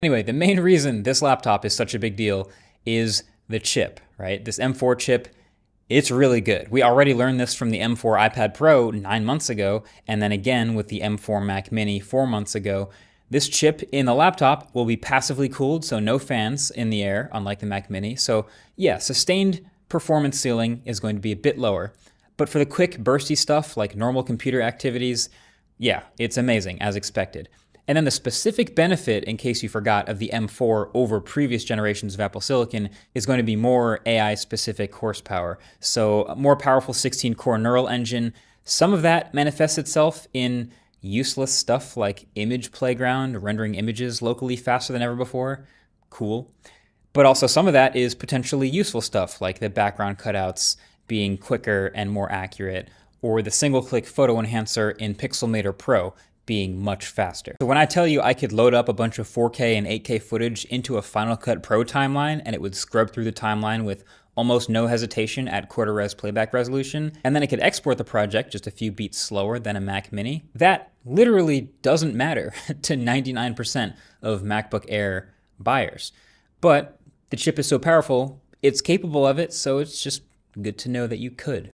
Anyway, the main reason this laptop is such a big deal is the chip, right? This M4 chip, it's really good. We already learned this from the M4 iPad Pro nine months ago, and then again with the M4 Mac Mini four months ago. This chip in the laptop will be passively cooled, so no fans in the air, unlike the Mac Mini. So yeah, sustained performance ceiling is going to be a bit lower. But for the quick bursty stuff like normal computer activities, yeah, it's amazing as expected. And then the specific benefit, in case you forgot, of the M4 over previous generations of Apple Silicon is going to be more AI specific horsepower. So, a more powerful 16 core neural engine. Some of that manifests itself in useless stuff like image playground, rendering images locally faster than ever before. Cool. But also, some of that is potentially useful stuff like the background cutouts being quicker and more accurate, or the single click photo enhancer in Pixelmator Pro being much faster. So when I tell you I could load up a bunch of 4K and 8K footage into a Final Cut Pro timeline and it would scrub through the timeline with almost no hesitation at quarter res playback resolution, and then it could export the project just a few beats slower than a Mac Mini, that literally doesn't matter to 99% of MacBook Air buyers. But the chip is so powerful, it's capable of it, so it's just good to know that you could.